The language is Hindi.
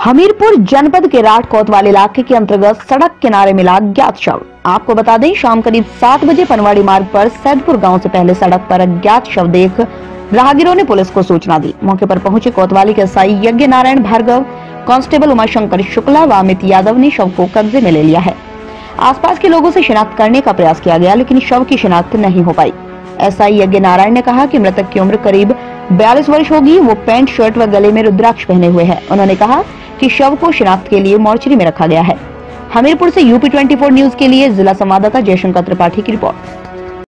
हमीरपुर जनपद के राट कोतवाल इलाके के अंतर्गत सड़क किनारे मिला ज्ञात शव। आपको बता दें, शाम करीब सात बजे पनवाड़ी मार्ग पर सैदपुर गाँव से पहले सड़क पर अज्ञात शव देख राहगीरों ने पुलिस को सूचना दी। मौके पर पहुँचे कोतवाली के साई यज्ञ नारायण भार्गव, कांस्टेबल उमाशंकर शुक्ला व अमित यादव ने शव को कब्जे में ले लिया है। आसपास के लोगों से शिनाख्त करने का प्रयास किया गया, लेकिन शव की शिनाख्त नहीं हो पाई। एसआई यज्ञ नारायण ने कहा कि मृतक की उम्र करीब 42 वर्ष होगी। वो पैंट, शर्ट व गले में रुद्राक्ष पहने हुए है। उन्होंने कहा कि शव को शिनाख्त के लिए मोर्चरी में रखा गया है। हमीरपुर से यूपी 24 न्यूज़ के लिए जिला संवाददाता जयशंकर त्रिपाठी की रिपोर्ट।